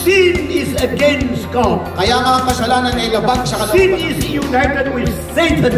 Sin is against God. Kaya mga kasalanan ay labag sa kalooban. Sin is united with Satan.